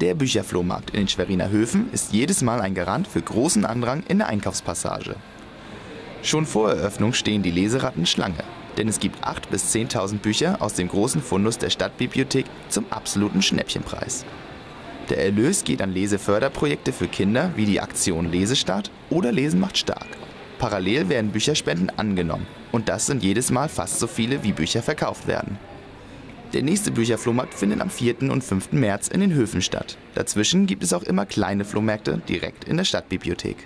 Der Bücherflohmarkt in den Schweriner Höfen ist jedes Mal ein Garant für großen Andrang in der Einkaufspassage. Schon vor Eröffnung stehen die Leseratten Schlange, denn es gibt 8.000 bis 10.000 Bücher aus dem großen Fundus der Stadtbibliothek zum absoluten Schnäppchenpreis. Der Erlös geht an Leseförderprojekte für Kinder wie die Aktion Lesestart oder Lesen macht stark. Parallel werden Bücherspenden angenommen und das sind jedes Mal fast so viele, wie Bücher verkauft werden. Der nächste Bücherflohmarkt findet am 4. und 5. März in den Höfen statt. Dazwischen gibt es auch immer kleine Flohmärkte direkt in der Stadtbibliothek.